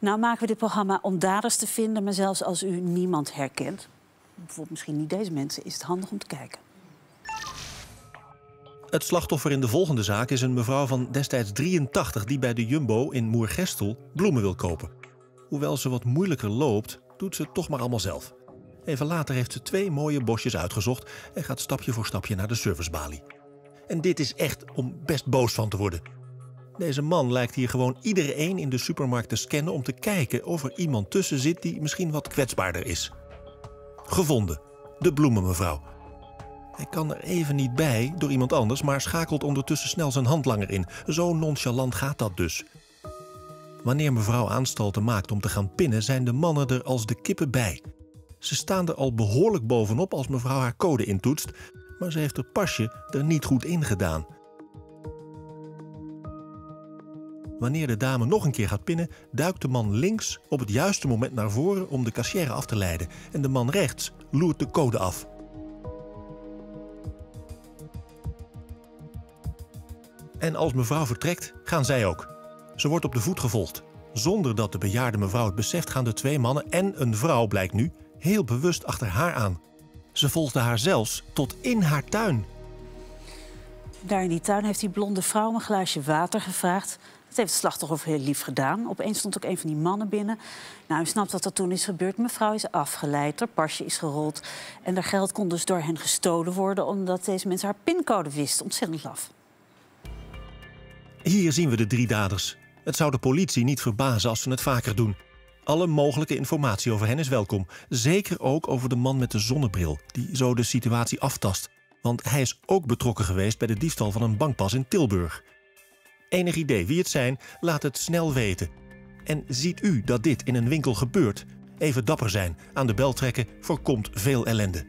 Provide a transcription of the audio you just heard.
Nou maken we dit programma om daders te vinden, maar zelfs als u niemand herkent, bijvoorbeeld misschien niet deze mensen, is het handig om te kijken. Het slachtoffer in de volgende zaak is een mevrouw van destijds 83 die bij de Jumbo in Moergestel bloemen wil kopen. Hoewel ze wat moeilijker loopt, doet ze het toch maar allemaal zelf. Even later heeft ze twee mooie bosjes uitgezocht en gaat stapje voor stapje naar de servicebalie. En dit is echt om best boos van te worden. Deze man lijkt hier gewoon iedereen in de supermarkt te scannen om te kijken of er iemand tussen zit die misschien wat kwetsbaarder is. Gevonden. De bloemenmevrouw. Hij kan er even niet bij door iemand anders, maar schakelt ondertussen snel zijn handlanger in. Zo nonchalant gaat dat dus. Wanneer mevrouw aanstalten maakt om te gaan pinnen, zijn de mannen er als de kippen bij. Ze staan er al behoorlijk bovenop als mevrouw haar code intoetst, maar ze heeft haar pasje er niet goed in gedaan. Wanneer de dame nog een keer gaat pinnen, duikt de man links op het juiste moment naar voren om de kassière af te leiden. En de man rechts loert de code af. En als mevrouw vertrekt, gaan zij ook. Ze wordt op de voet gevolgd. Zonder dat de bejaarde mevrouw het beseft, gaan de twee mannen en een vrouw, blijkt nu, heel bewust achter haar aan. Ze volgden haar zelfs tot in haar tuin. Daar in die tuin heeft die blonde vrouw een glaasje water gevraagd. Dat heeft het slachtoffer heel lief gedaan. Opeens stond ook een van die mannen binnen. Nou, u snapt wat er toen is gebeurd. Mevrouw is afgeleid, haar pasje is gerold. En haar geld kon dus door hen gestolen worden... omdat deze mensen haar pincode wisten. Ontzettend laf. Hier zien we de drie daders. Het zou de politie niet verbazen als ze het vaker doen. Alle mogelijke informatie over hen is welkom. Zeker ook over de man met de zonnebril, die zo de situatie aftast. Want hij is ook betrokken geweest bij de diefstal van een bankpas in Tilburg. Enig idee wie het zijn? Laat het snel weten. En ziet u dat dit in een winkel gebeurt? Even dapper zijn, aan de bel trekken voorkomt veel ellende.